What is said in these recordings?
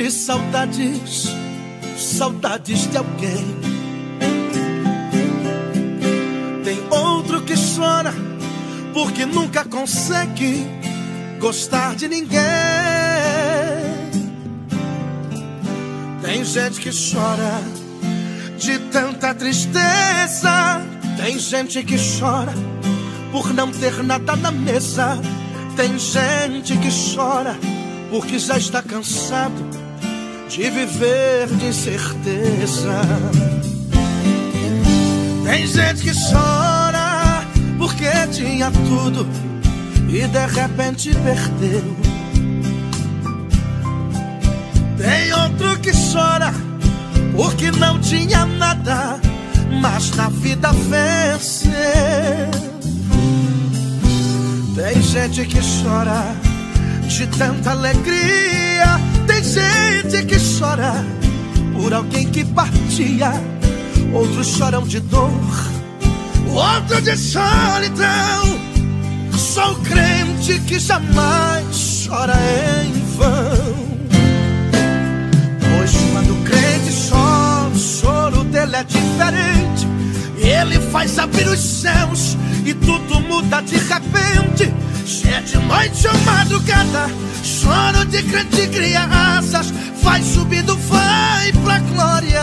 sente saudades, saudades de alguém. Tem outro que chora porque nunca consegue gostar de ninguém. Tem gente que chora de tanta tristeza. Tem gente que chora por não ter nada na mesa. Tem gente que chora porque já está cansado de viver de incerteza. Tem gente que chora porque tinha tudo e de repente perdeu. Tem outro que chora porque não tinha nada, mas na vida venceu. Tem gente que chora de tanta alegria, tem gente que chora por alguém que partia, outros choram de dor, outros de solidão. Sou crente que jamais chora em vão. Pois quando o crente chora, o choro dele é diferente. Ele faz abrir os céus e tudo muda de repente. É de noite ou madrugada, choro de crente cria asas, vai subindo, vai pra glória.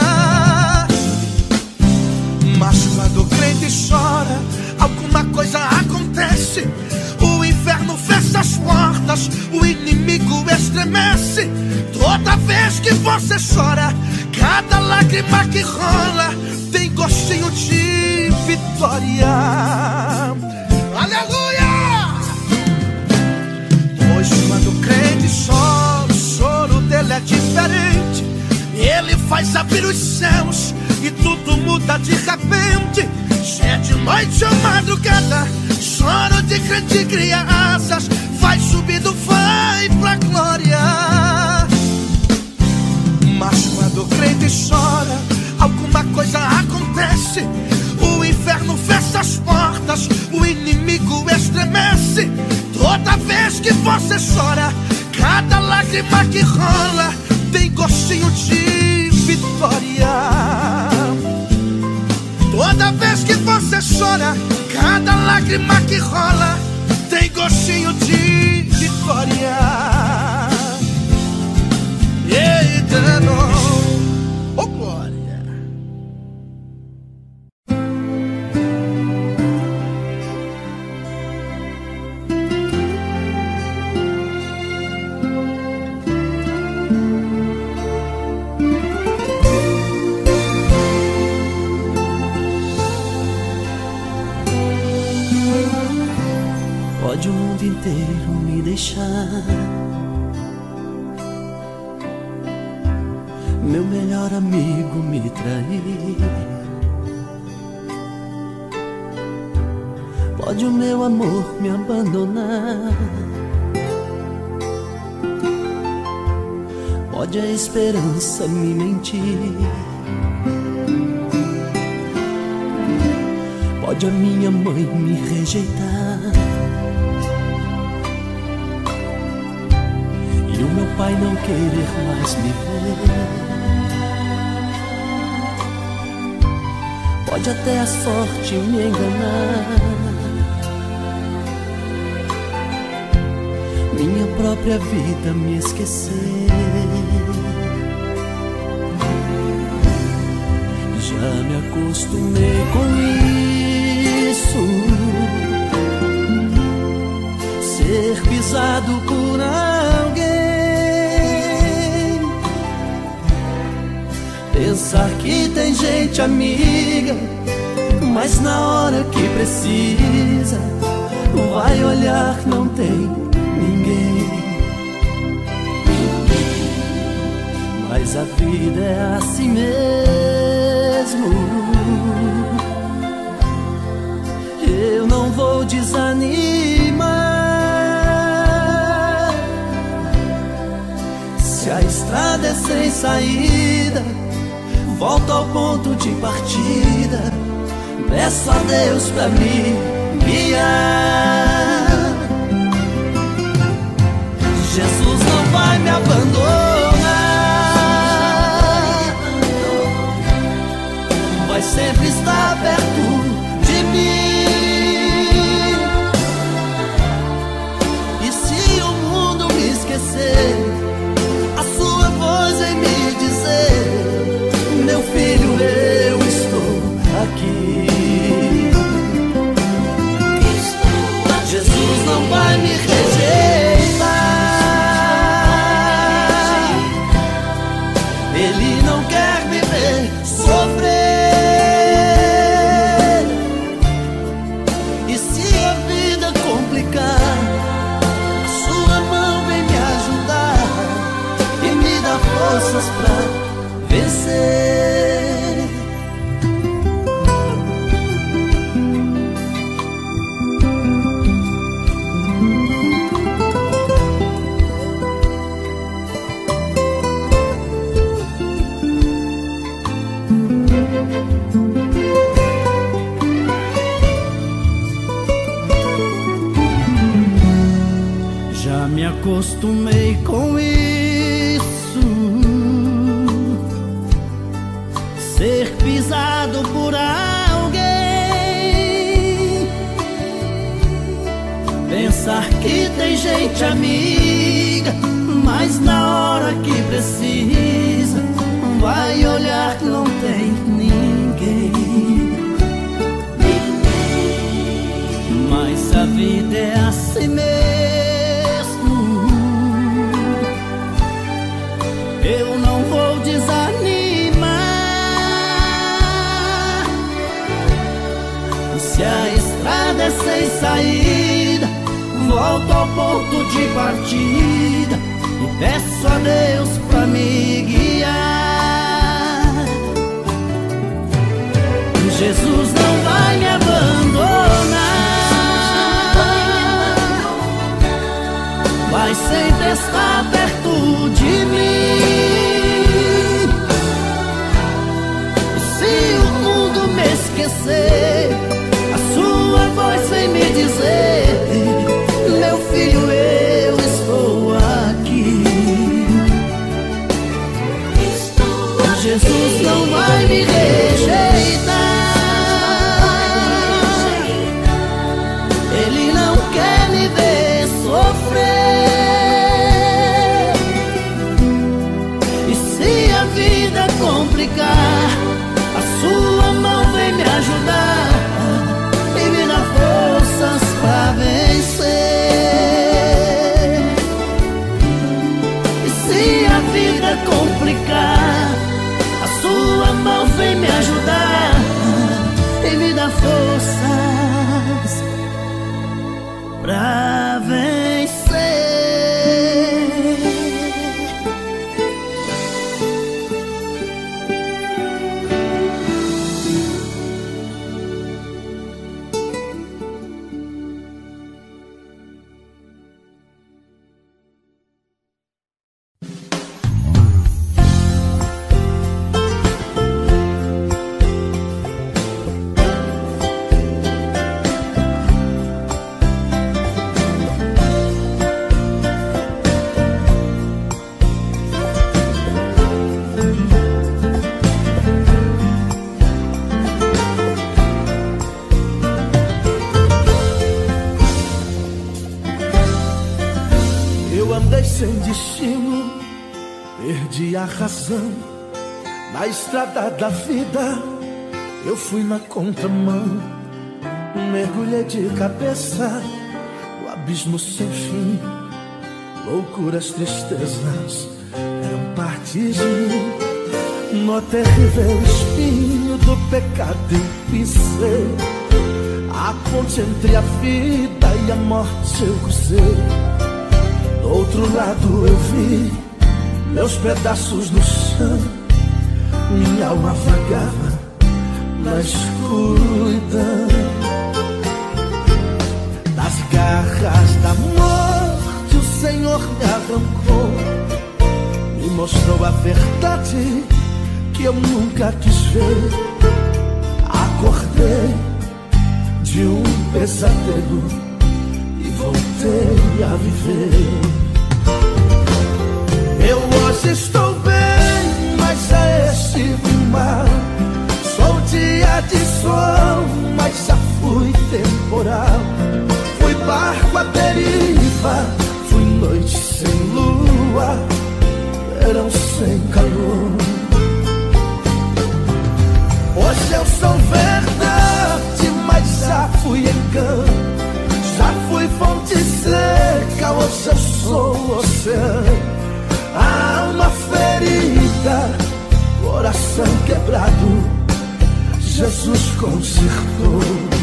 Mas quando o crente chora, alguma coisa acontece. O inferno fecha as portas, o inimigo estremece. Toda vez que você chora, cada lágrima que rola tem gostinho de vitória. Aleluia! Diferente. Ele faz abrir os céus e tudo muda de repente. Se é de noite ou madrugada, choro de crente cria asas, vai subindo, vai pra glória. Mas quando o crente chora, alguma coisa acontece. Inferno fecha as portas, o inimigo estremece. Toda vez que você chora, cada lágrima que rola tem gostinho de vitória. Toda vez que você chora, cada lágrima que rola tem gostinho de vitória. Eita, não. Inteiro me deixar. Meu melhor amigo me trair. Pode o meu amor me abandonar. Pode a esperança me mentir. Pode a minha mãe me rejeitar. Pai não querer mais me ver. Pode até a sorte me enganar. Minha própria vida me esquecer. Já me acostumei com isso. Ser pisado por Pensar que tem gente amiga, mas na hora que precisa, vai olhar, não tem ninguém. Mas a vida é assim mesmo. Eu não vou desanimar. Se a estrada é sem saída, volto ao ponto de partida. Peço a Deus pra me guiar. Jesus não vai me abandonar. Vai sempre estar Pensar que tem gente amiga, mas na hora que precisa, vai olhar que não tem ninguém. Mas a vida é assim mesmo. Eu não vou desanimar. Se a estrada é sem saída, volto ao ponto de partida e peço a Deus pra me guiar. Jesus não vai me abandonar. Vai sempre estar perto de mim. Se o mundo me esquecer, Jesus não vai me rejeitar. Da vida, eu fui na contramão. Mergulhei de cabeça, o abismo sem fim. Loucuras, tristezas eram parte de mim. No terrível espinho do pecado eu pisei. A ponte entre a vida e a morte eu cruzei. Do outro lado eu vi meus pedaços no chão, minha alma vagava na escuridão. Das garras da morte o Senhor me arrancou, me mostrou a verdade que eu nunca quis ver. Acordei de um pesadelo e voltei a viver. Hoje estou já estive mal. Sou dia de sol, mas já fui temporal. Fui barco à deriva, fui noite sem lua, verão sem calor. Hoje eu sou verdade, mas já fui engano. Já fui fonte seca, hoje eu sou oceano. A alma ferida, coração quebrado, Jesus consertou.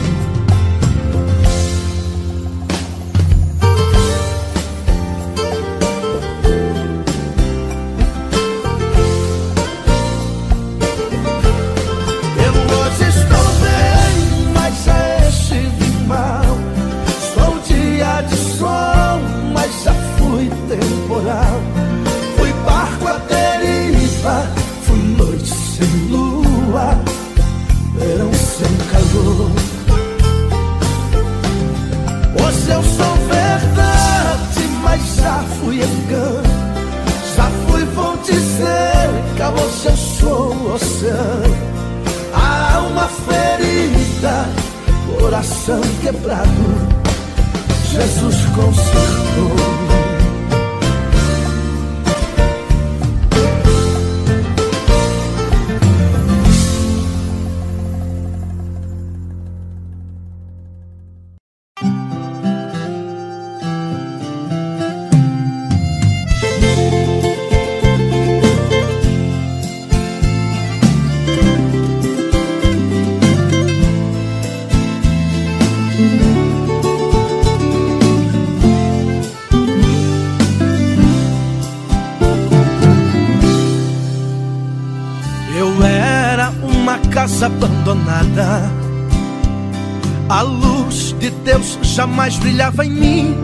Brilhava em mim.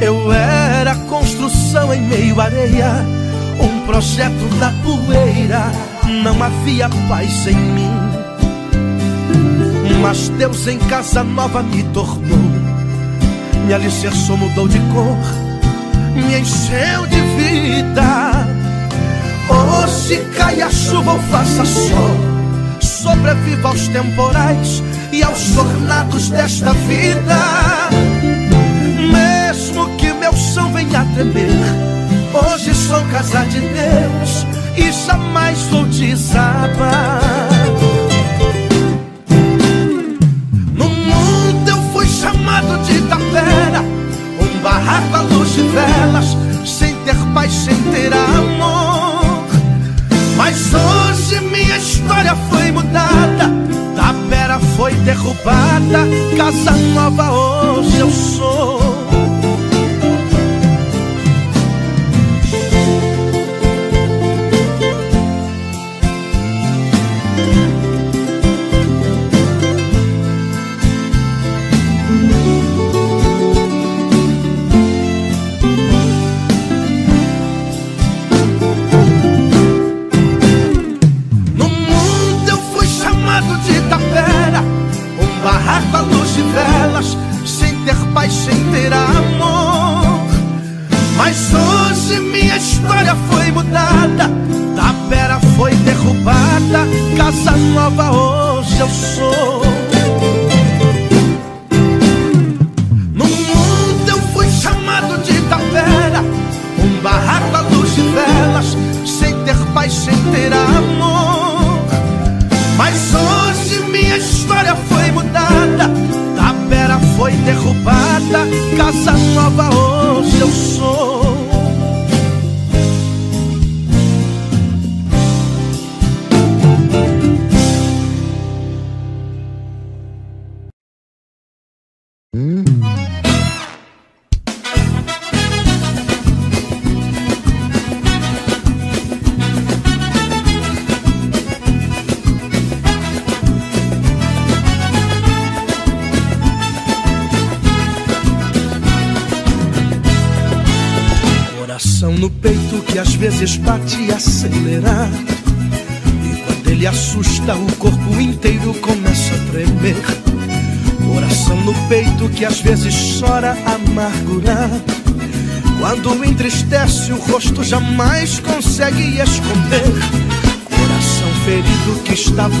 Eu era construção em meio à areia, um projeto da poeira, não havia paz em mim. Mas Deus em casa nova me tornou, me alicerçou, mudou de cor, me encheu de vida. Hoje cai a chuva ou faça sol, sobreviva aos temporais e aos tornados desta vida. Mesmo que meu chão venha a tremer, hoje sou casa de Deus e jamais vou desabar.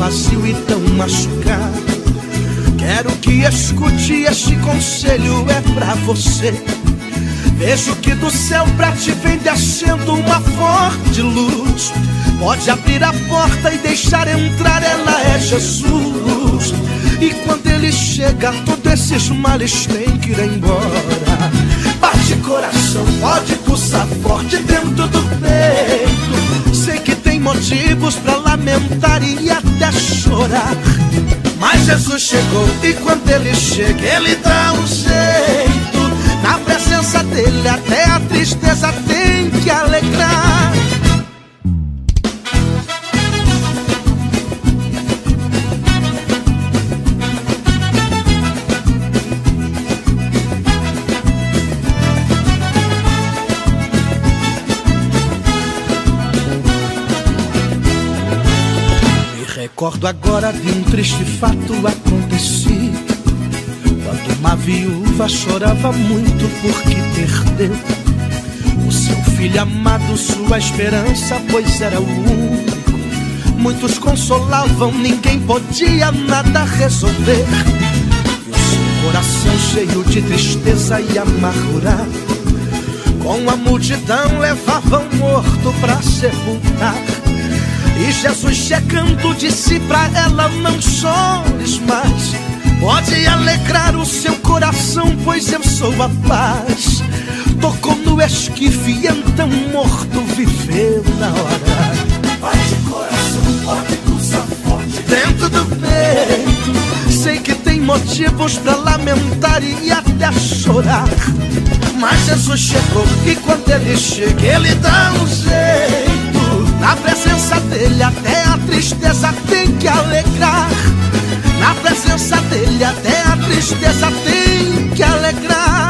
Vazio e tão machucado. Quero que escute este conselho, é pra você. Vejo que do céu pra ti vem descendo uma forte luz. Pode abrir a porta e deixar entrar, ela é Jesus. E quando ele chega, todos esses males têm que ir embora. Bate coração, pode pulsar forte dentro do peito. Motivos para lamentar e até chorar. Mas Jesus chegou e quando ele chega, ele dá um jeito. Na presença dele, até a tristeza tem que alegrar. Recordo agora de um triste fato acontecido. Quando uma viúva chorava muito porque perdeu o seu filho amado, sua esperança, pois era o único. Muitos consolavam, ninguém podia nada resolver. E o seu coração cheio de tristeza e amargura, com a multidão levavam morto para sepultar. E Jesus chegando disse pra ela: Não chores mais. Pode alegrar o seu coração, pois eu sou a paz. Tocou no esquife e então morto viveu na hora. Vai de coração, pode pulsar forte dentro do peito. Sei que tem motivos pra lamentar e até chorar. Mas Jesus chegou e quando ele chega, ele dá um jeito. Na presença dele até a tristeza tem que alegrar. Na presença dele até a tristeza tem que alegrar.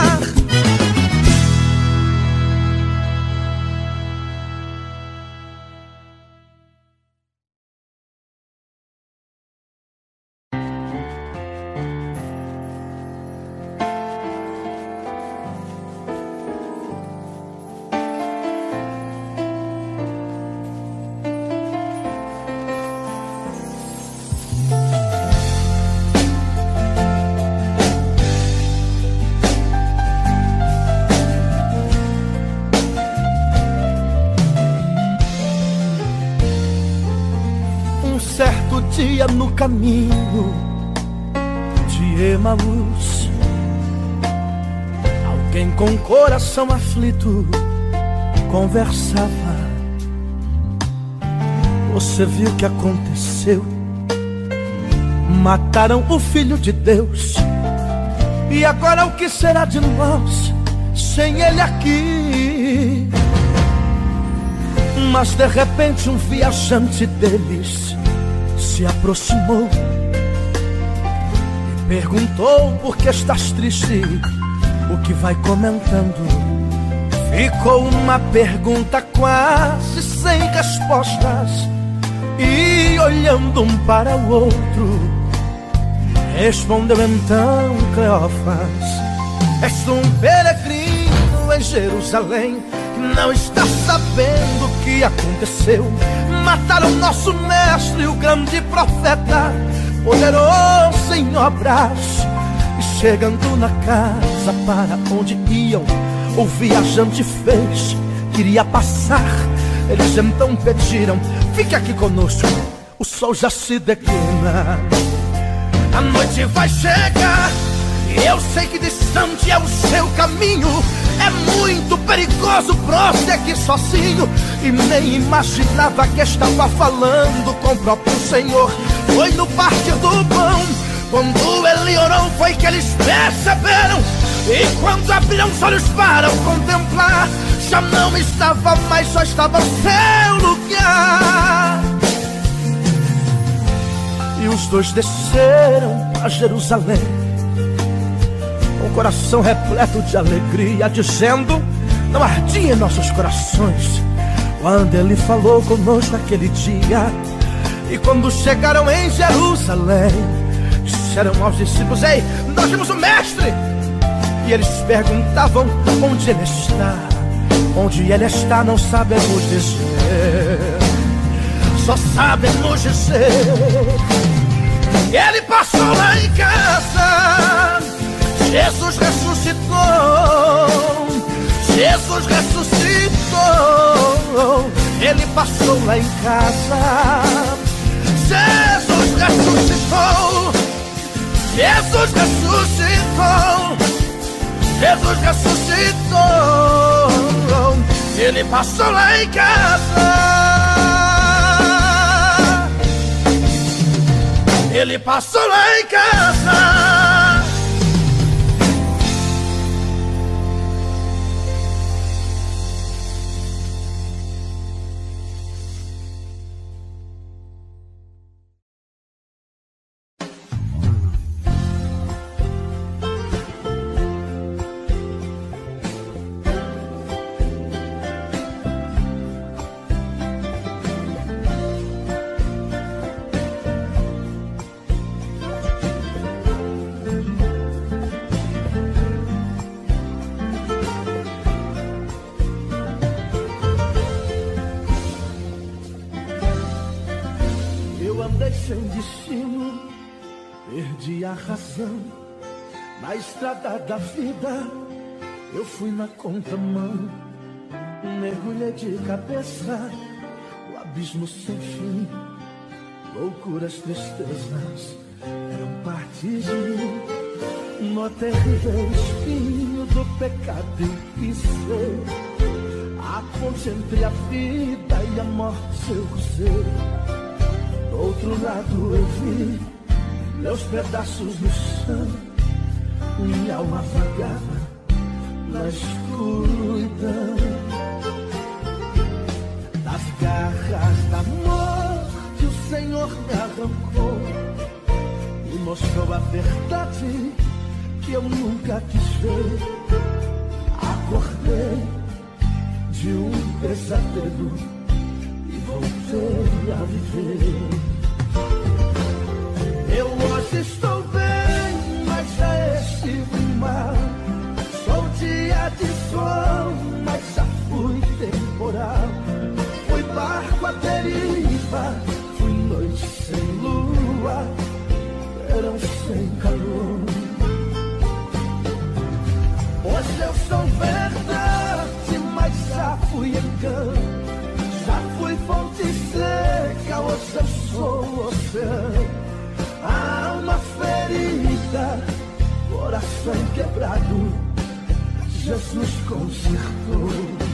Coração aflito conversava. Você viu o que aconteceu? Mataram o filho de Deus. E agora o que será de nós sem ele aqui? Mas de repente um viajante deles se aproximou e perguntou por que estás triste. O que vai comentando ficou uma pergunta quase sem respostas. E olhando um para o outro, respondeu então Cleófas: És um peregrino em Jerusalém que não está sabendo o que aconteceu Mataram nosso mestre, o grande profeta, poderoso em obras. Chegando na casa para onde iam, o viajante fez, queria passar. Eles então pediram: fique aqui conosco, o sol já se declina. A noite vai chegar, eu sei que distante é o seu caminho. É muito perigoso prosseguir sozinho E nem imaginava que estava falando com o próprio Senhor Foi no partir do pão Quando ele orou foi que eles perceberam E quando abriram os olhos para o contemplar Já não estava mais, só estava o seu lugar E os dois desceram a Jerusalém coração repleto de alegria, dizendo: Não ardia em nossos corações. Quando ele falou conosco aquele dia, e quando chegaram em Jerusalém, disseram aos discípulos: Ei, nós vimos o Mestre. E eles perguntavam onde ele está. Onde ele está não sabemos dizer. Só sabemos dizer. Ele passou lá em casa. Jesus ressuscitou. Jesus ressuscitou. Ele passou lá em casa. Jesus ressuscitou Jesus ressuscitou Jesus ressuscitou ele passou lá em casa. Ele passou lá em casa. Vida, eu fui na contramão. Mergulhei de cabeça, o abismo sem fim. Loucuras, tristezas eram parte de mim. No terrível espinho do pecado e pisei. A ponte entre a vida e a morte eu cruzei. Do outro lado eu vi meus pedaços no chão, minha alma vagava na escuridão. Das garras da morte o Senhor me arrancou e mostrou a verdade que eu nunca quis ver. Acordei de um pesadelo e voltei a viver. Eu hoje estou bem, estive mal. Sou dia de sol, mas já fui temporal. Fui barco à deriva, fui noite sem lua, verão sem calor. Hoje eu sou verdade, mas já fui engano. Já fui fonte seca, hoje eu sou oceano alma ferida, coração quebrado, Jesus consertou.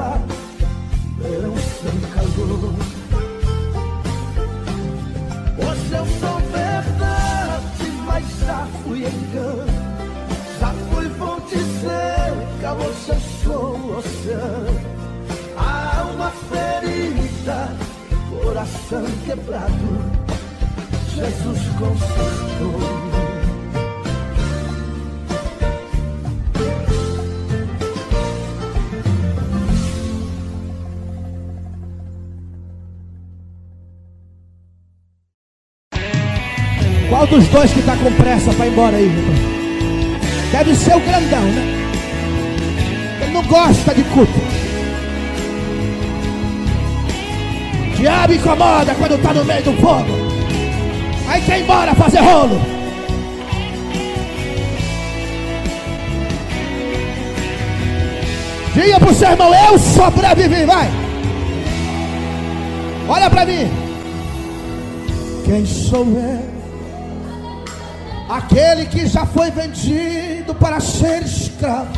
água, verão sem calor. Hoje eu sou verdade, mas já fui engano. Já fui fonte seca. que hoje eu sou oceano. Há alma ferida, coração quebrado. Jesus consertou. Dos dois que está com pressa para ir embora aí, Deve ser o grandão, né? Ele não gosta de culto. Diabo incomoda quando está no meio do fogo. Aí quer ir embora fazer rolo. Diga para o seu irmão, eu sobrevivi, vai. Olha para mim. Quem sou eu? Aquele que já foi vendido para ser escravo.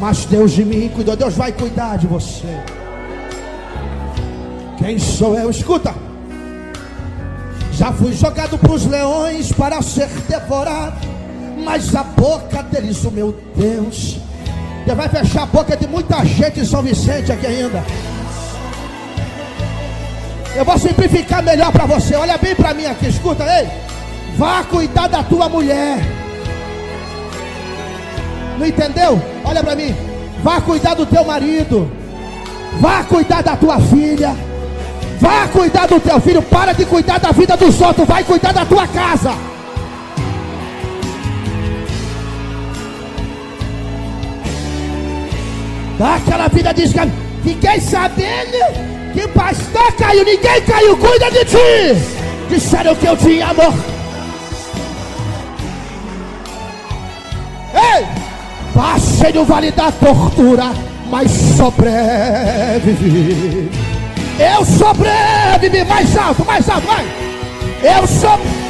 Mas Deus de mim cuidou. Deus vai cuidar de você. Quem sou eu? Escuta. Já fui jogado para os leões para ser devorado. Mas a boca deles, o meu Deus. Deus vai fechar a boca de muita gente em São Vicente aqui ainda. Eu vou simplificar melhor para você. Olha bem para mim aqui, escuta, ei. Vá cuidar da tua mulher. Não entendeu? Olha para mim. Vá cuidar do teu marido. Vá cuidar da tua filha. Vá cuidar do teu filho. Para de cuidar da vida dos outros. Vai cuidar da tua casa. Dá aquela vida desgraçada. Fiquei sabendo que pastor caiu. Ninguém caiu. Cuida de ti. Disseram que eu tinha amor. Passei no vale da tortura, mas sobrevivi. Eu sobrevivi. Mais alto, mais alto, vai. Eu sobrevivi.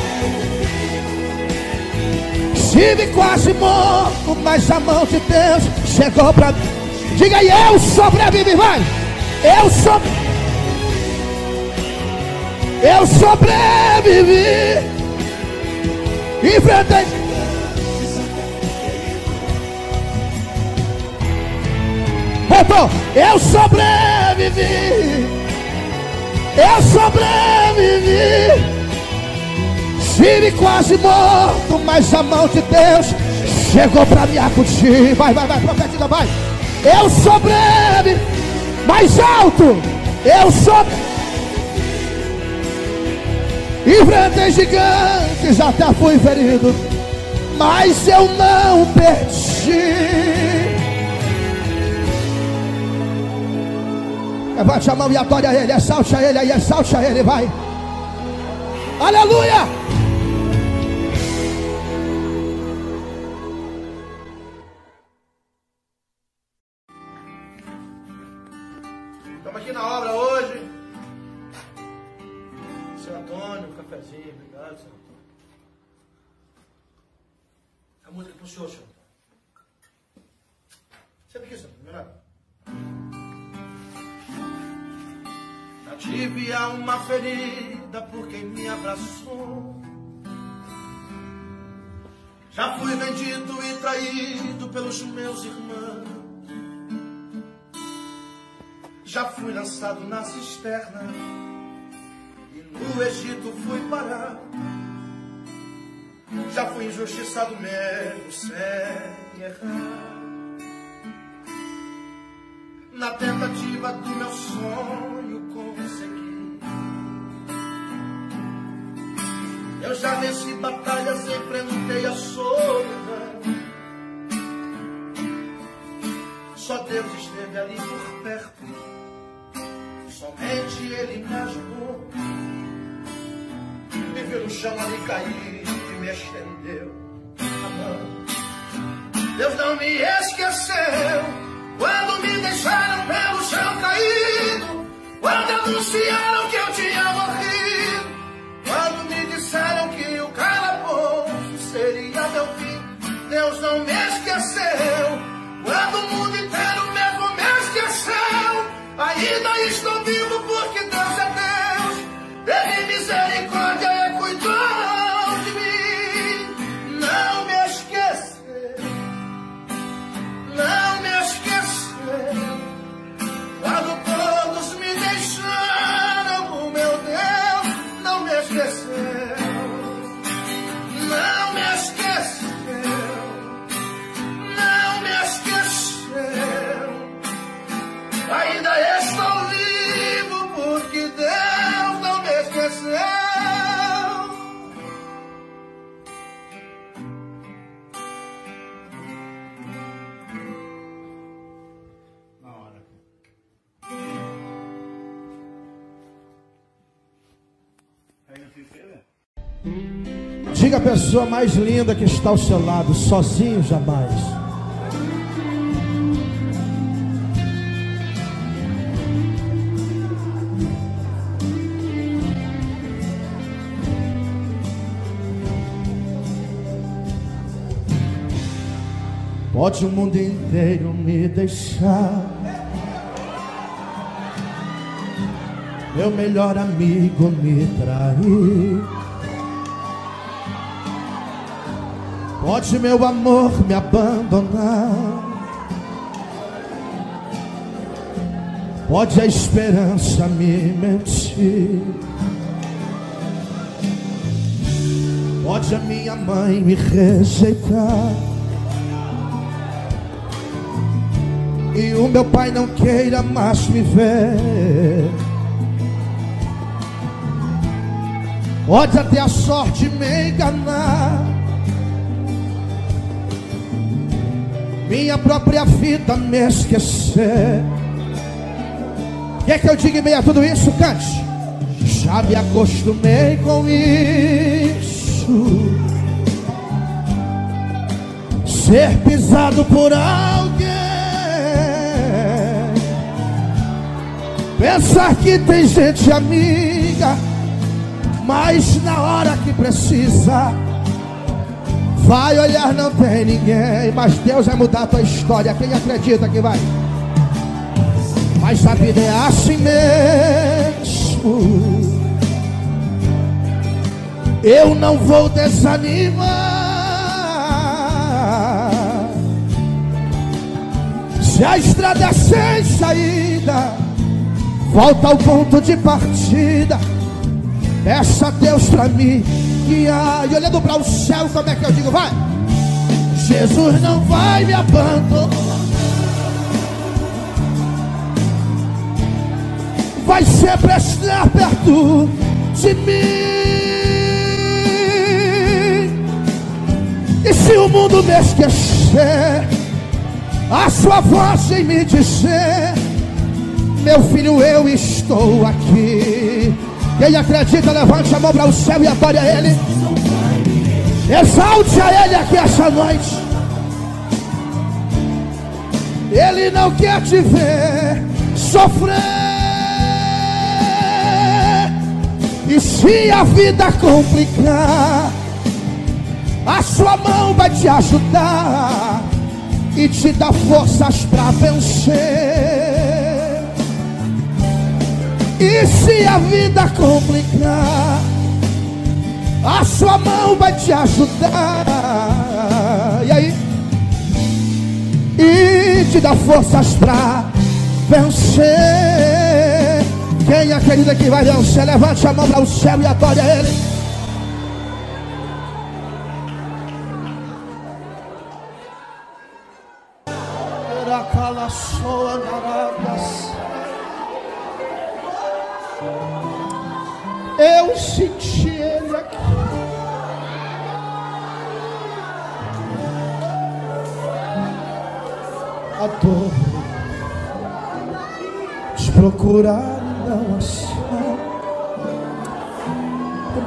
Estive quase morto, mas a mão de Deus chegou para mim. Diga aí, eu sobrevivi, vai. Eu sobrevivi. Eu sobrevivi. Enfrentei. Voltou. Eu sobrevivi. Eu sobrevivi. Estive quase morto, mas a mão de Deus chegou para me acudir. Vai, vai, vai, profetiza, vai. Eu sobrevivi. Mais alto. Eu sobrevivi. Enfrentei gigantes, até fui ferido, mas eu não perdi. Levante a mão e adore a Ele, exalte a Ele aí, exalte a Ele, vai. Aleluia! Estamos aqui na obra hoje. Seu Antônio, cafezinho, obrigado, seu Antônio. A música pro senhor, senhor. Tive a uma ferida por quem me abraçou. Já fui vendido e traído pelos meus irmãos. Já fui lançado na cisterna e no Egito fui parar. Já fui injustiçado mesmo sem errar. Na tentativa do meu sonho Eu já venci batalhas, enfrentei a solidão. Só Deus esteve ali por perto. Somente Ele me ajudou. Me viu no chão ali cair e me estendeu a mão. Deus não me esqueceu. Quando me deixaram pelo chão caído, quando anunciaram que eu tinha morrido, Diga a pessoa mais linda que está ao seu lado, sozinho jamais. Pode o mundo inteiro me deixar. Meu melhor amigo me trair. Pode meu amor me abandonar. Pode a esperança me mentir. Pode a minha mãe me rejeitar. E o meu pai não queira mais me ver. Pode até a sorte me enganar. Minha própria vida me esquecer. Quer que eu diga em meio a tudo isso? Cante. Já me acostumei com isso. Ser pisado por alguém. Pensar que tem gente amiga mas na hora que precisa, vai olhar, não tem ninguém. Mas Deus vai mudar a tua história. Quem acredita que vai? Mas a vida é assim mesmo. Eu não vou desanimar. Se a estrada é sem saída, volta ao ponto de partida Peça a Deus para mim guiar. E olhando para o céu, como é que eu digo? Vai! Jesus não vai me abandonar. Vai sempre estar perto de mim. E se o mundo me esquecer, a sua voz em me dizer: Meu filho, eu estou aqui. Quem acredita, levante a mão para o céu e adore a Ele. Exalte a Ele aqui essa noite. Ele não quer te ver sofrer. E se a vida complicar, a sua mão vai te ajudar e te dar forças para vencer. E se a vida complicar, a sua mão vai te ajudar. E aí? E te dá forças pra vencer. Quem acredita que vai vencer, levante a mão para o céu e adore a Ele.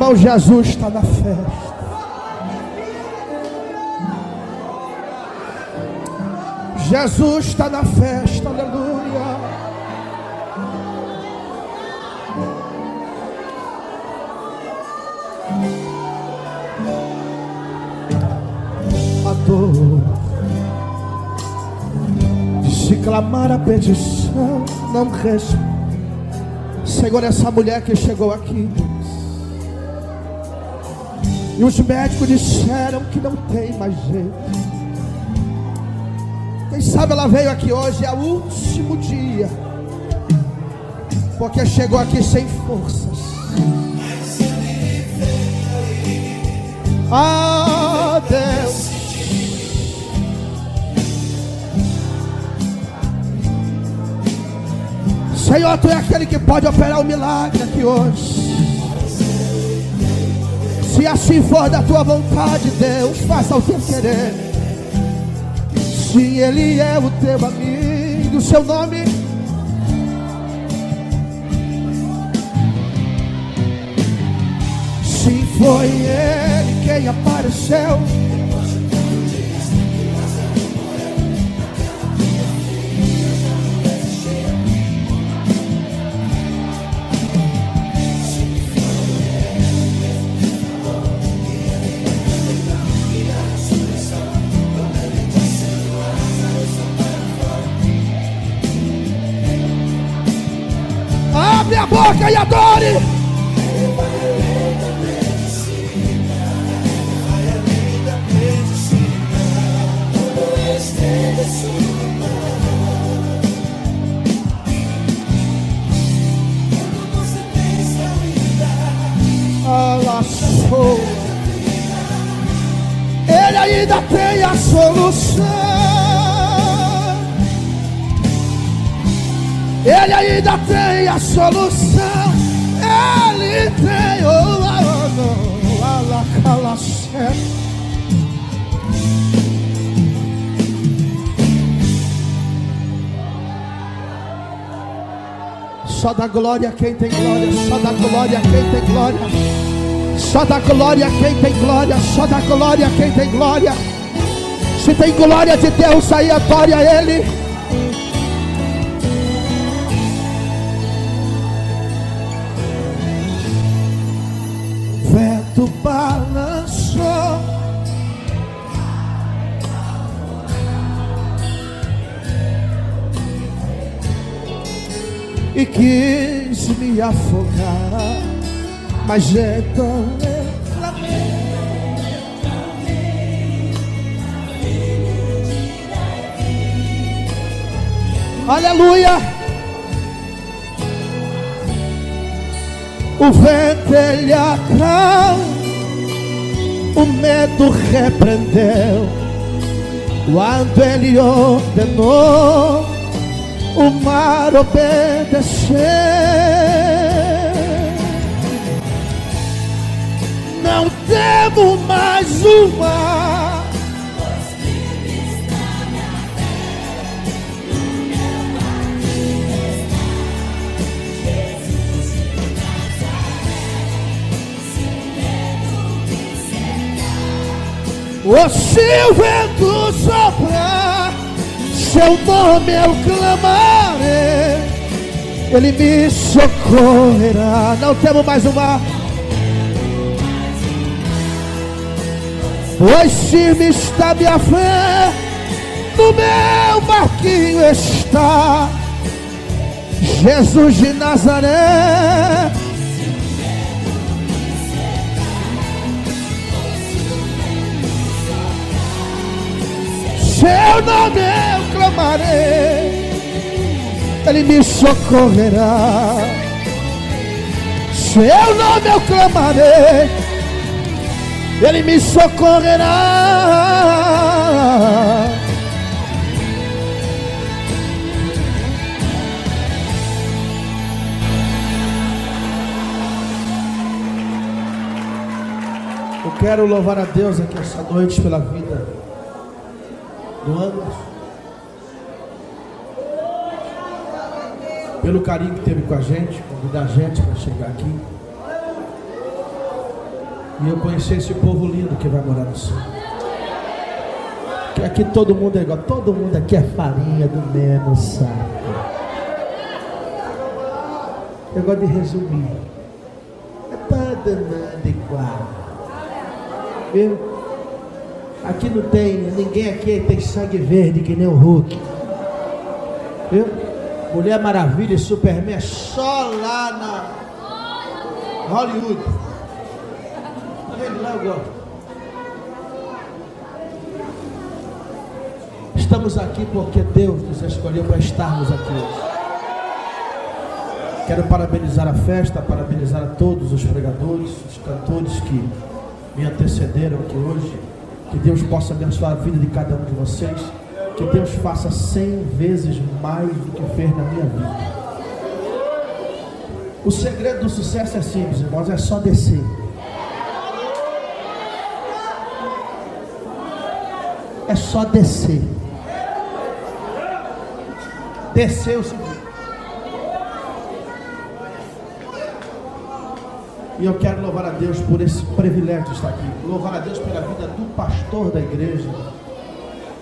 Irmão Jesus está na festa. Jesus está na festa, aleluia. dor de se clamar a petição, não responde. Senhor, essa mulher que chegou aqui, e os médicos disseram que não tem mais jeito. Quem sabe ela veio aqui hoje, é o último dia, porque chegou aqui sem forças. Ah, Deus. Senhor, tu é aquele que pode operar o milagre aqui hoje. Se assim for da tua vontade, Deus, faça o teu querer. Se Ele é o teu amigo, seu nome. Se foi Ele quem apareceu. e adore. Ele ainda tem a solução. Ele ainda tem a solução. Ele tem o. Só dá glória quem tem glória, só dá glória quem tem glória. Só dá glória quem tem glória, só dá glória quem tem glória. Se tem glória de Deus, aí adore a Ele. Afogar mas é tão Aleluia. O vento ele acalma, o medo repreendeu. Quando ele ordenou, o mar obedeceu. Temo mais uma. O seu vento soprar, seu nome eu clamarei, ele me socorrerá. Não temo mais uma. Pois firme está minha fé, no meu barquinho está Jesus de Nazaré. Seu nome eu clamarei, Ele me socorrerá. Seu nome eu clamarei ele me socorrerá. Eu quero louvar a Deus aqui essa noite pela vida do Anderson. Pelo carinho que teve com a gente, convidar a gente para chegar aqui. E eu conheci esse povo lindo que vai morar no céu. Que aqui todo mundo é igual. Todo mundo aqui é farinha do mesmo saco. Eu gosto de resumir. É todo mundo igual. Viu? Aqui não tem, ninguém aqui tem sangue verde que nem o Hulk. Viu? Mulher Maravilha e Superman é só lá na Hollywood gosto. Estamos aqui porque Deus nos escolheu para estarmos aqui hoje. Quero parabenizar a festa, parabenizar a todos os pregadores, os cantores que me antecederam aqui hoje. Que Deus possa abençoar a vida de cada um de vocês. Que Deus faça cem vezes mais do que fez na minha vida. O segredo do sucesso é simples, irmãos, é só descer. É só descer. Descer o seguinte. E eu quero louvar a Deus por esse privilégio de estar aqui. Louvar a Deus pela vida do pastor da igreja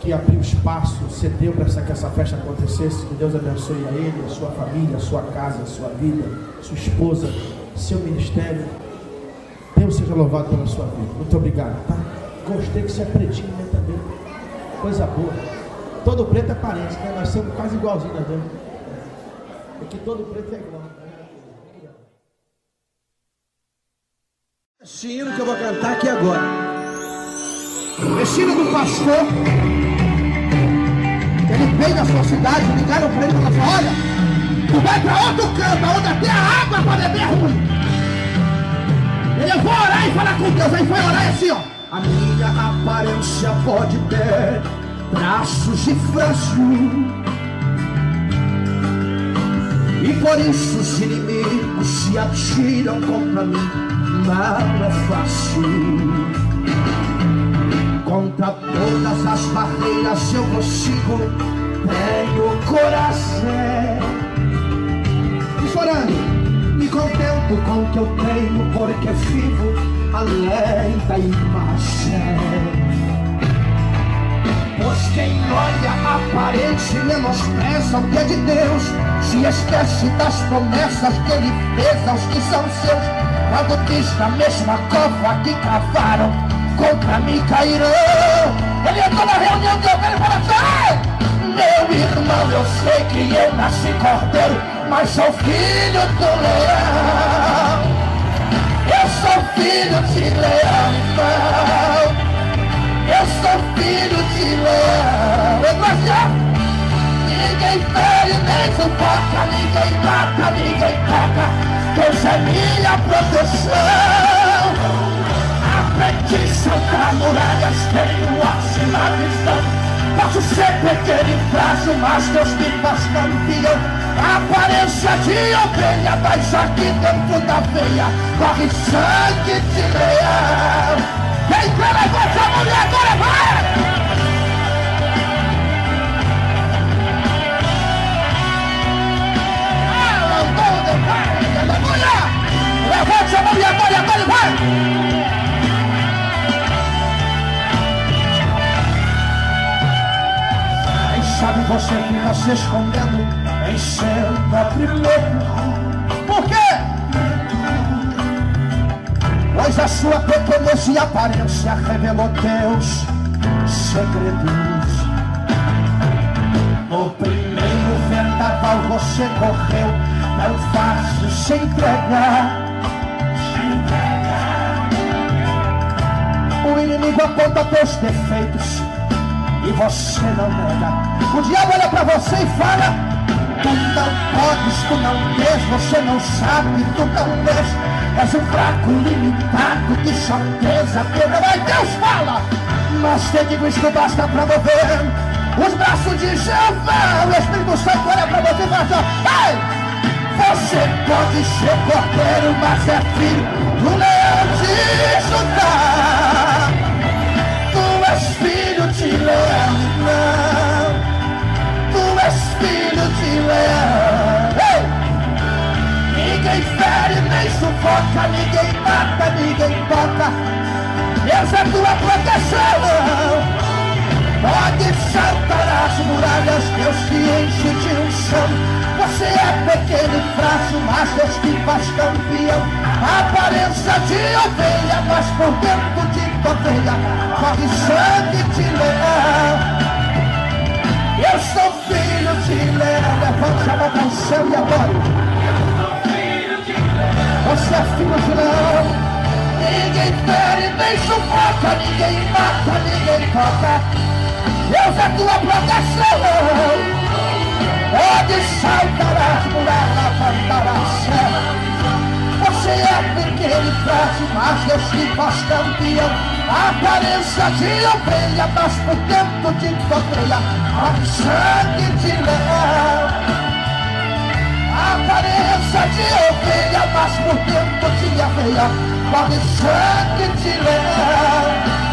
que abriu espaço, cedeu para que essa festa acontecesse. Que Deus abençoe a ele, a sua família, a sua casa, a sua vida, sua esposa, seu ministério. Deus seja louvado pela sua vida. Muito obrigado, tá? Gostei que você é pretinho né, coisa boa. Todo preto é parente, né? Nós somos quase igualzinhos, né? Porque todo preto é igual. Esse hino que eu vou cantar aqui agora. Esse hino do pastor. Ele veio da sua cidade, ligaram para ele e falaram: Olha, tu vai para outro canto, onde até a água para beber ruim. Ele, eu vou orar e falar com Deus. Aí foi orar assim, ó. A minha aparência pode ter traços de frágil. E por isso os inimigos se atiram contra mim. Não é fácil. Contra todas as barreiras eu consigo. Tenho coração. Chorando, me contento com o que eu tenho, porque vivo além da imagem. Pois quem olha a aparência e menospreza o que é de Deus, se esquece das promessas que ele fez aos que são seus. Quando diz na mesma cova que cavaram, contra mim cairão. Ele entrou na reunião de ovelha e falou assim: Meu irmão, eu sei que eu nasci cordeiro, mas sou filho do leão. Eu sou filho de leão. Eu sou filho de leão. Igreja! Ninguém fere, nem sufoca, ninguém mata, ninguém toca. Deus é minha proteção. Aprendi saltar muralhas, tenho ótima visão. Posso ser pequeno e frágil, mas Deus me faz campeão. A aparência de ovelha, mas aqui dentro da veia corre sangue de leão. Quem quer levantar a mulher agora vai! Aleluia! Levante a mão e agora, agora vai! Sabe você fica se escondendo em cena primeiro. Por quê? Pois a sua pequenez e aparência revelou teus segredos. No primeiro vendaval você correu, não fácil se entregar. O inimigo aponta teus defeitos e você não nega. O diabo olha para você e fala: Tu não podes, tu não tens, você não sabe, tu não vês. És um fraco limitado que só tens a perda. Mas Deus fala: Mas te digo isto basta para mover os braços de Jeová. O Espírito Santo olha para você e fala: Ei! Você pode ser cordeiro, mas é filho do leão de Judá. Ninguém fere, nem sufoca, ninguém mata, ninguém toca. Deus é tua proteção. Pode saltar as muralhas, Deus te enche de um chão. Você é pequeno e frágil, mas Deus te faz campeão. Aparência de ovelha, mas por dentro de ovelha corre sangue de leão. Eu sou filho leão. Levante a mão para o céu e adore. Você é filho de leão. Ninguém fere, nem sufoca, ninguém mata, ninguém toca. Deus é tua proteção. Pode saltar as muralhas, levantar a céu. Você é e frágil, mas Deus te faz campeão. Aparência de ovelha, mas por dentro de ovelha, a sangue de leão. Aparência de ovelha, mas por dentro de ovelha, corre sangue de leão.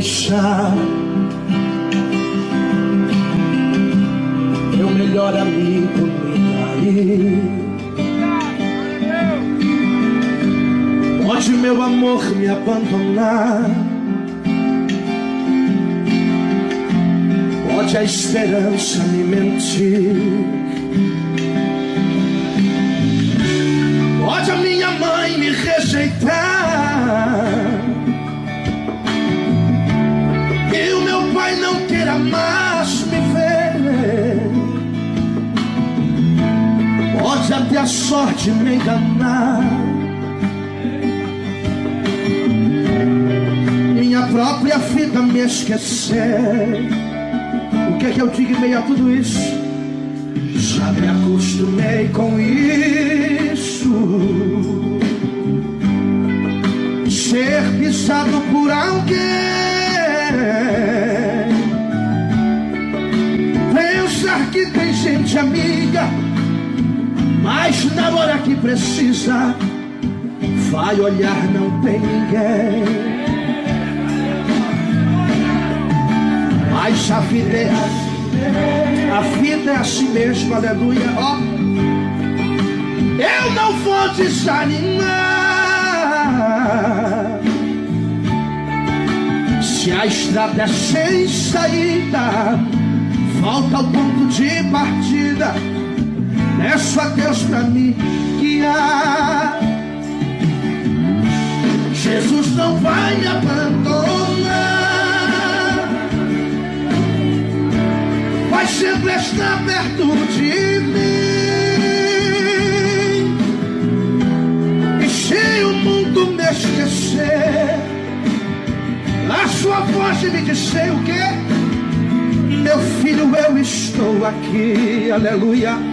Deixar. Meu melhor amigo me trair. Pode meu amor me abandonar. Pode a esperança me mentir. Sorte me enganar. Minha própria vida me esquecer. O que é que eu digo em meio a tudo isso? Já me acostumei com isso. Ser pisado por alguém. Pensar que tem gente amiga mas na hora que precisa, vai olhar, não tem ninguém. Mas a vida é assim, a vida é assim mesmo, aleluia. Ó, eu não vou desanimar. Se a estrada é sem saída, volta ao ponto de partida Peço a Deus para me guiar. Jesus não vai me abandonar. Vai sempre estar perto de mim. E se o mundo me esquecer, a sua voz me dizer o quê? Meu filho, eu estou aqui, aleluia.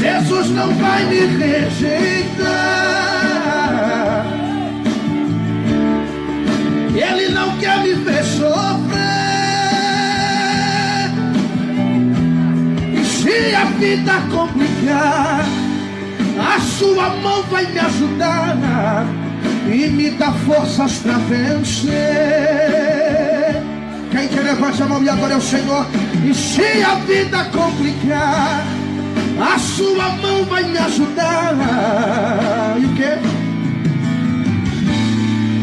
Jesus não vai me rejeitar. Ele não quer me ver sofrer. E se a vida complicar, a sua mão vai me ajudar e me dar forças para vencer. Quem quer levantar a mão e agora é o Senhor. E se a vida complicar, a sua mão vai me ajudar. E o quê?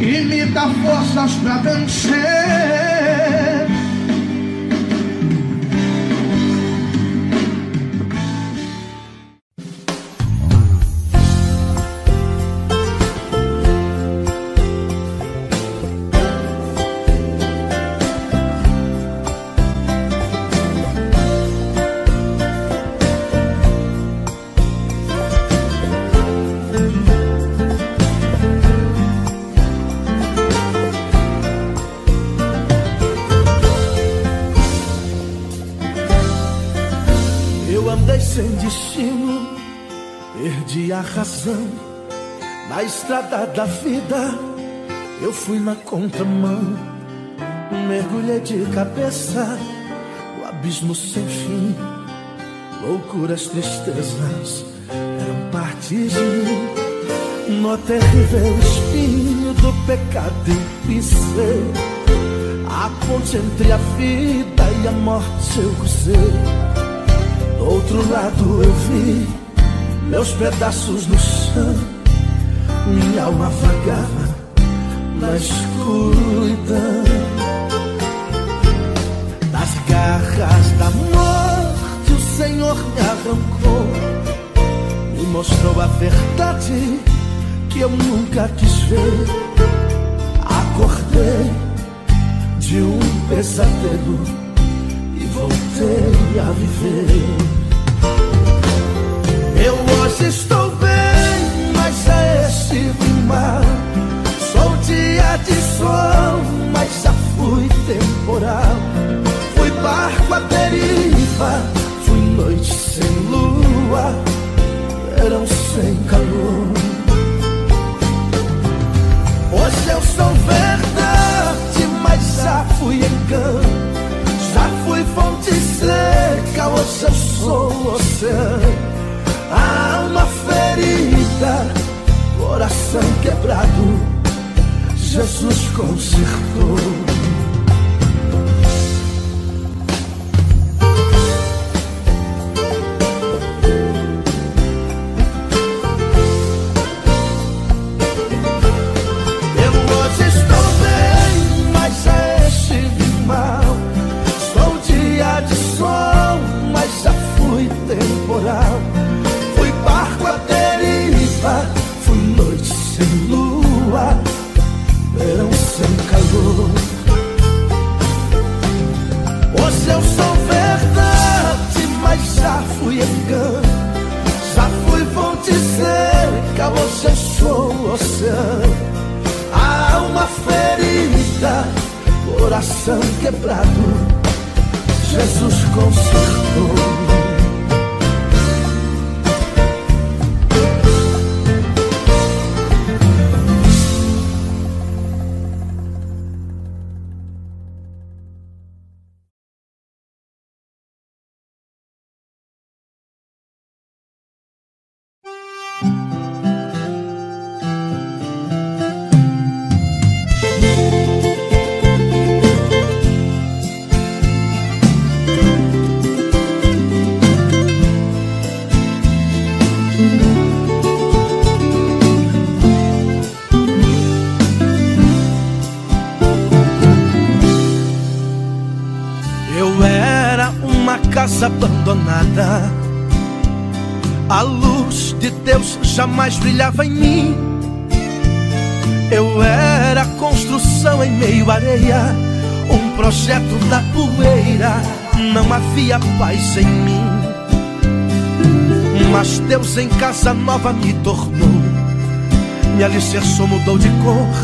E me dá forças para vencer. Na estrada da vida, eu fui na contramão. Mergulhei de cabeça no abismo sem fim. Loucuras, tristezas eram parte de mim. No terrível espinho do pecado eu pisei. A ponte entre a vida e a morte eu cruzei. Do outro lado eu vi meus pedaços no chão, minha alma vagava na escuridão. Das garras da morte, o Senhor me arrancou, me mostrou a verdade que eu nunca quis ver. Acordei de um pesadelo e voltei a viver. Eu hoje estou bem, mas é esse mal. Sou dia de sol, mas já fui temporal. Fui barco à deriva, fui noite sem lua, verão sem calor. Hoje eu sou verdade, mas já fui engano. Já fui fonte seca, hoje eu sou oceano alma ferida, coração quebrado, Jesus consertou. Jamais brilhava em mim. Eu era construção em meio à areia, um projeto da poeira. Não havia paz em mim. Mas Deus em casa nova me tornou. Me alicerçou, mudou de cor,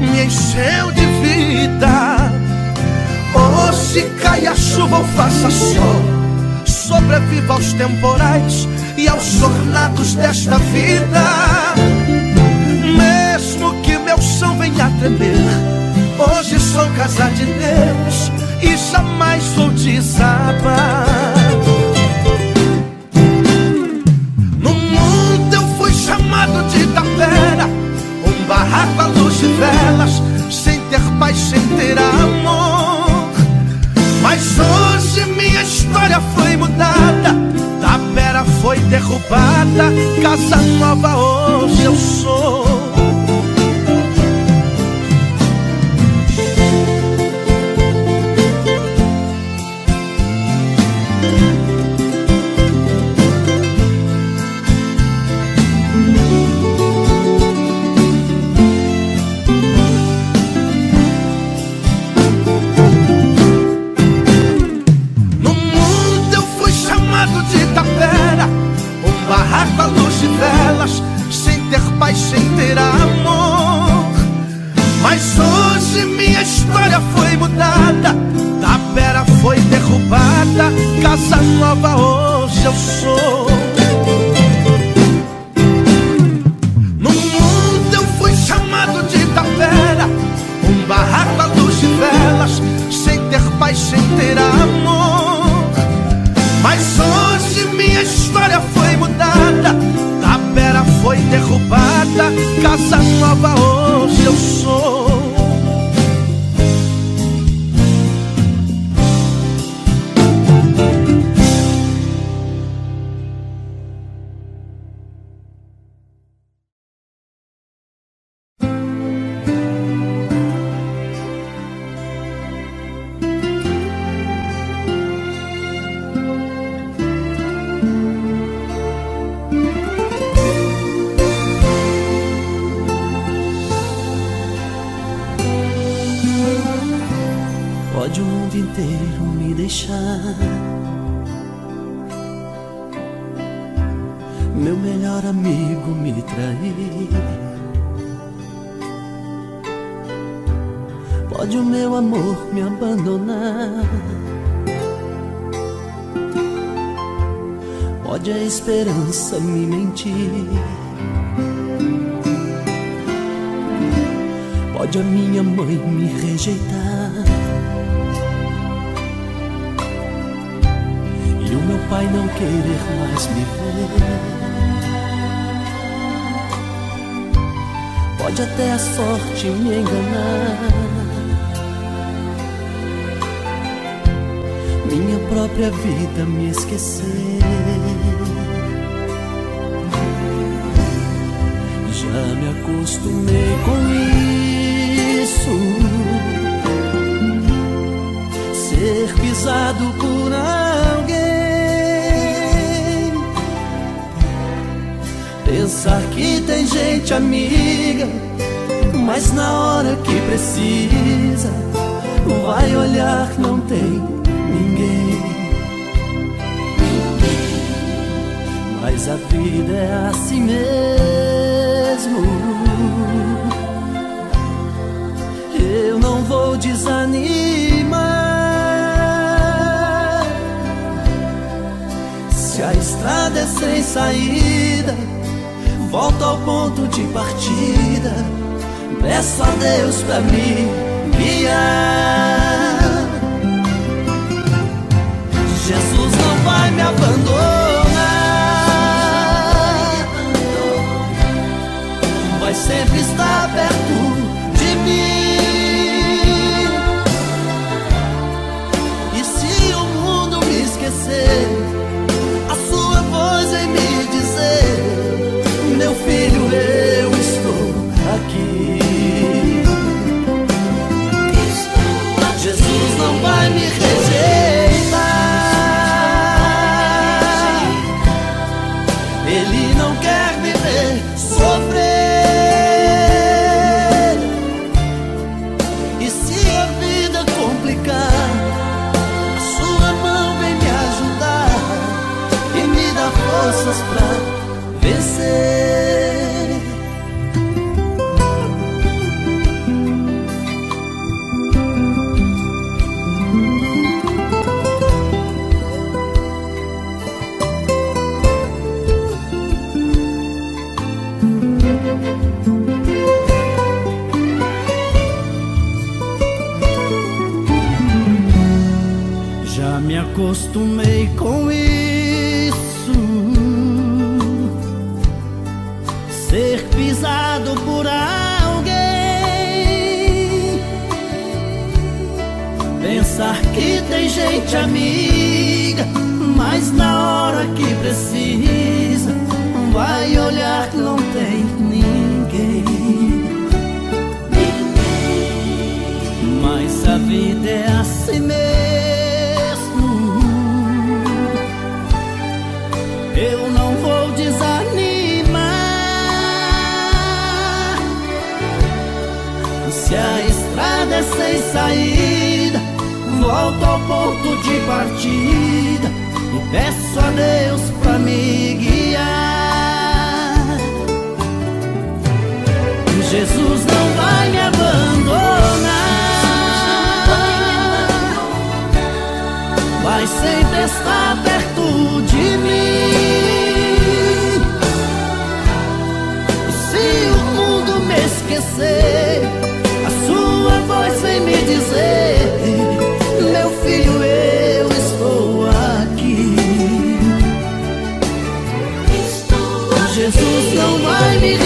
me encheu de vida. Hoje cai a chuva ou faça sol sobreviva aos temporais e aos tornados desta vida. Mesmo que meu chão venha a tremer, hoje sou casa de Deus e jamais vou desabar. No mundo eu fui chamado de tapera, um barraco à luz de velas, sem ter paz, sem ter amor. Mas hoje minha história foi mudada. Tapera foi derrubada. Casa nova hoje eu sou. Esperança me mentir. Pode a minha mãe me rejeitar. E o meu pai não querer mais me ver. Pode até a sorte me enganar. Minha própria vida me esquecer. Acostumei com isso. Ser pisado por alguém. Pensar que tem gente amiga, mas na hora que precisa, vai olhar, não tem ninguém. Mas a vida é assim mesmo mesmo. Eu não vou desanimar. Se a estrada é sem saída, volto ao ponto de partida. Peço a Deus pra me guiar. Jesus não vai me abandonar. Sempre vida é assim mesmo. Eu não vou desanimar. Se a estrada é sem saída, volto ao ponto de partida e peço a Deus pra me guiar. Jesus não vai me Vai sempre estar perto de mim. E se o mundo me esquecer, a sua voz vem me dizer: Meu filho, eu estou aqui. Jesus não vai me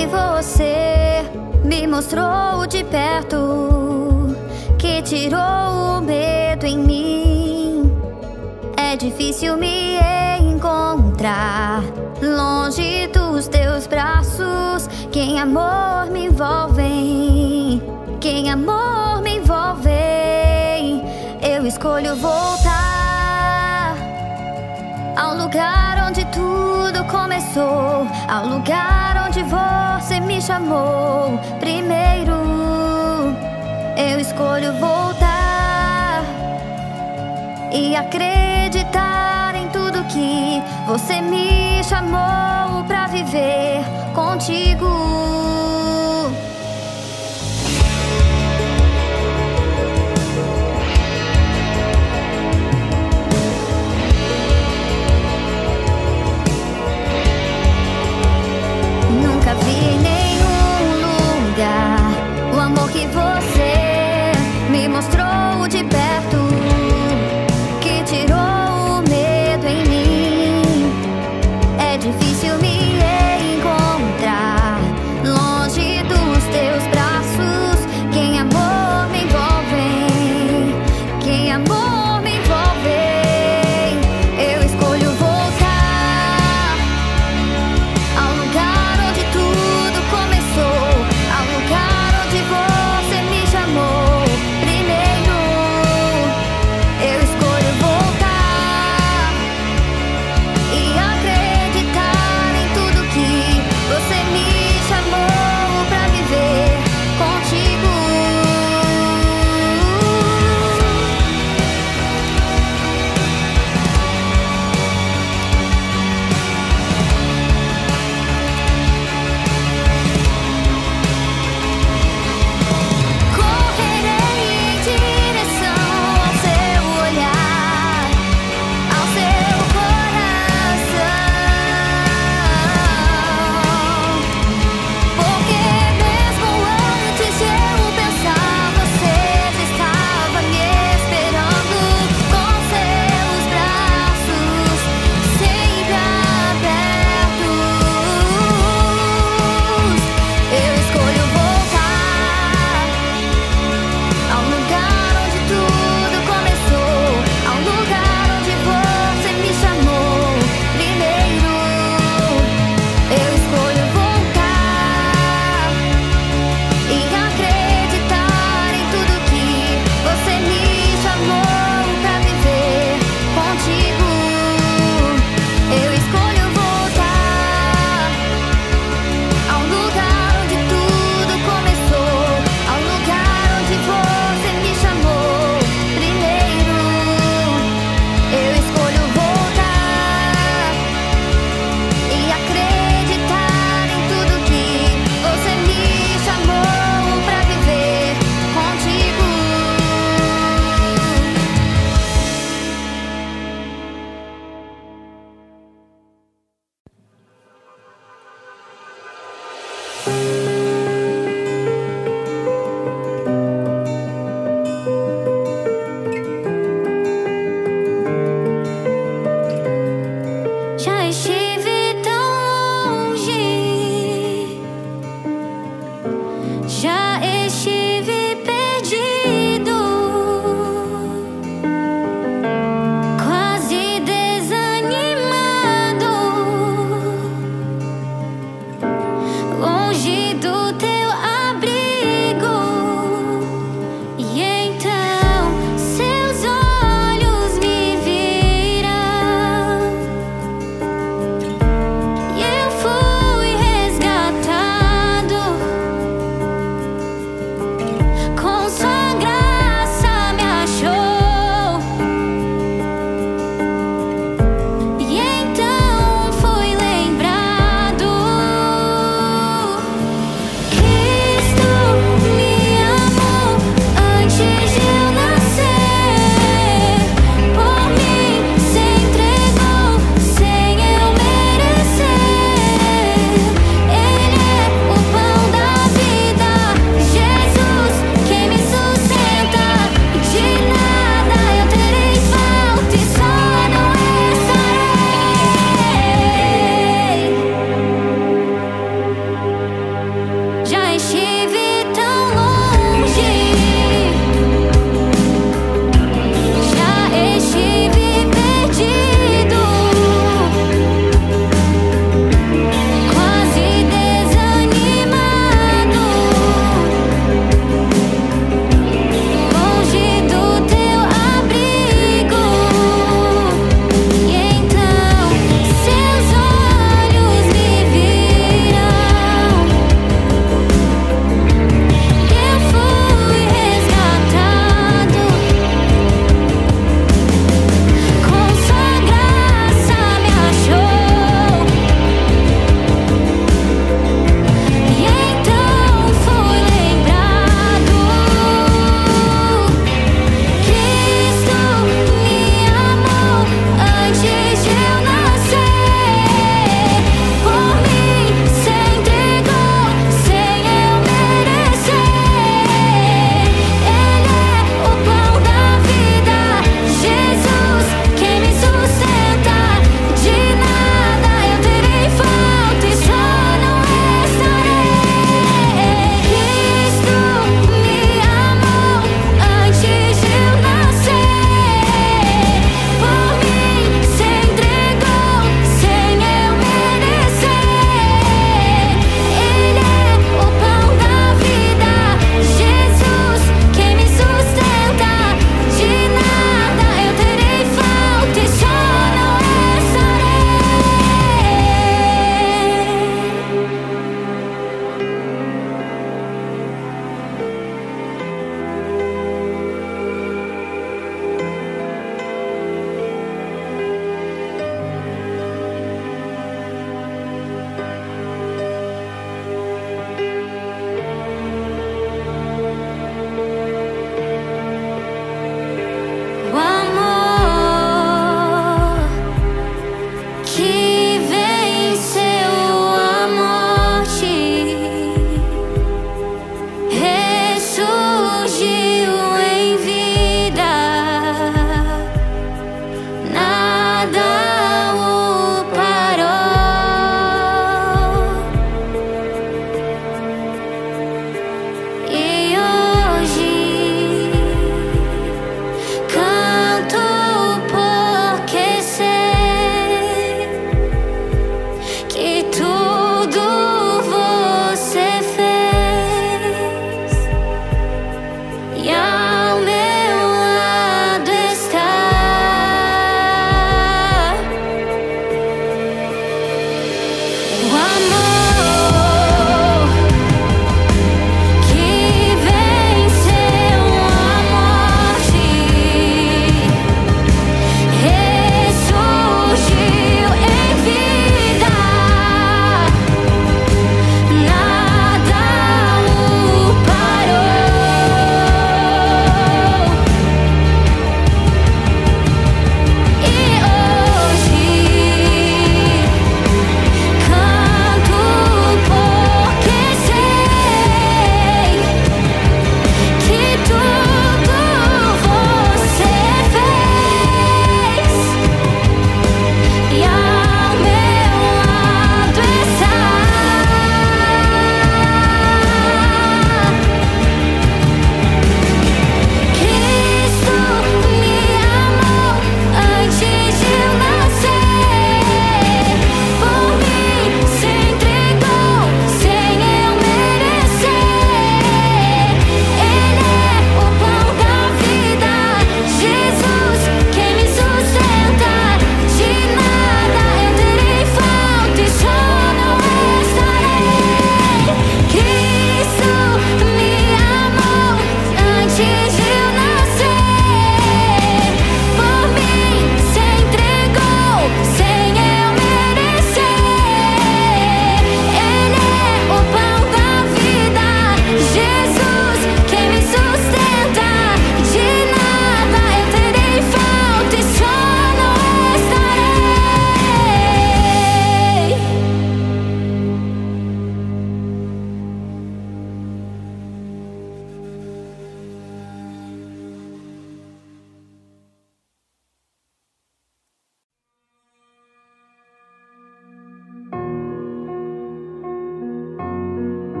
que você me mostrou de perto, que tirou o medo em mim. É difícil me encontrar longe dos teus braços. Quem amor me envolve, quem amor me envolve, eu escolho voltar ao lugar onde tudo começou, ao lugar me chamou primeiro. Eu escolho voltar e acreditar em tudo que você me chamou pra viver contigo.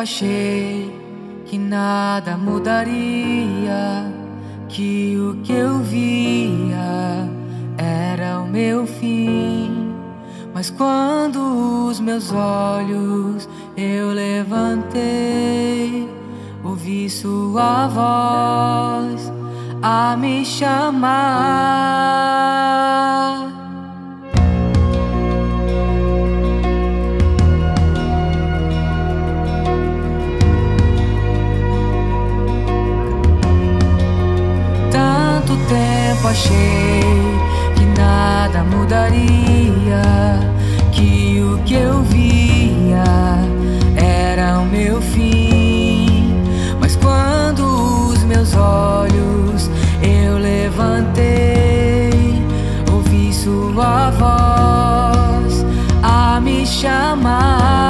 achei que nada mudaria, que o que eu via era o meu fim. Mas quando os meus olhos eu levantei, ouvi sua voz a me chamar. tempo achei que nada mudaria, que o que eu via era o meu fim. Mas quando os meus olhos eu levantei, ouvi sua voz a me chamar.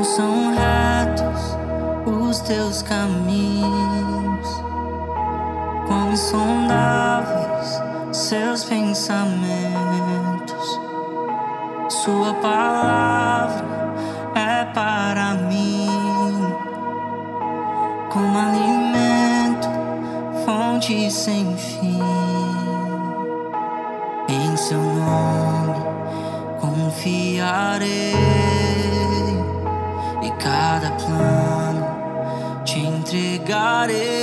Como são retos os teus caminhos, como insondáveis seus pensamentos. Sua palavra é para mim, como alimento, fonte sem got it.